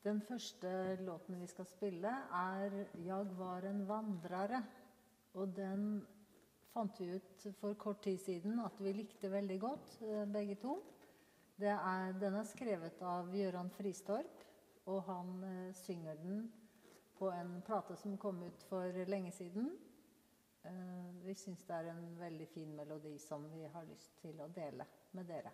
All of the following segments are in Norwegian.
Den første låten vi skal spille, er 'Jag var en vandrare'. Og den fant vi ut for kort tid siden at vi likte veldig godt, eh, begge to. Er, den er skrevet av Gøran Fristorp, og han eh, synger den på en plate som kom ut for lenge siden. Eh, vi syns det er en veldig fin melodi som vi har lyst til å dele med dere.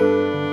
Música